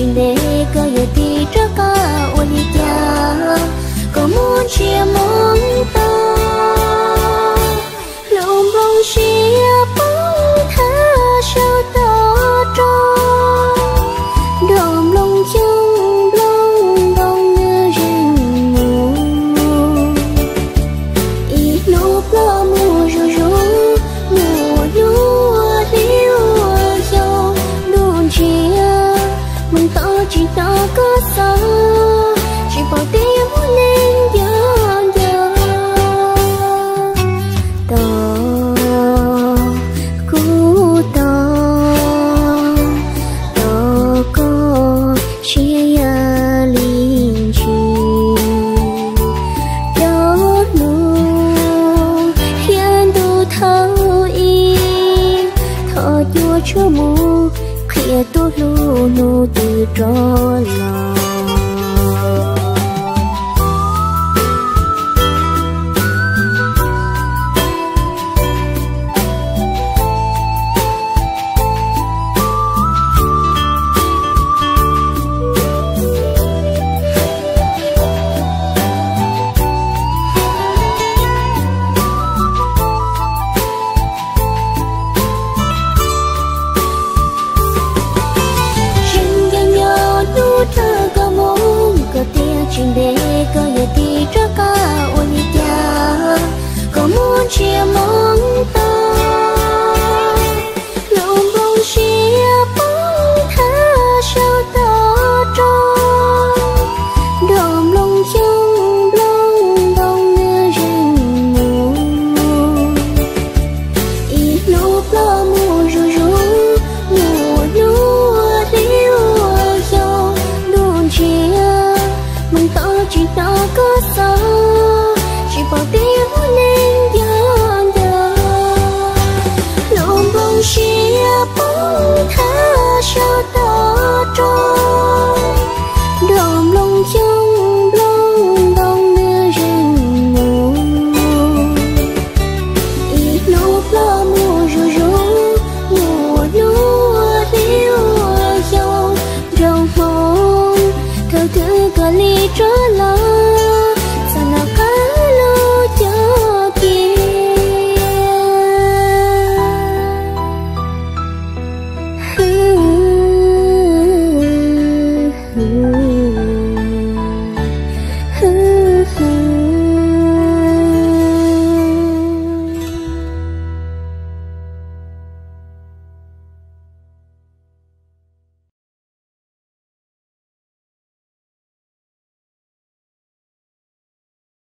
chuyện để cơ giờ thì rất có ôn đi cha. Có muốn chia món ta chu mu khia tu lu nu ti tro la 天边歌手，全部表靚樣樣。龍夢是不他收到。嗯。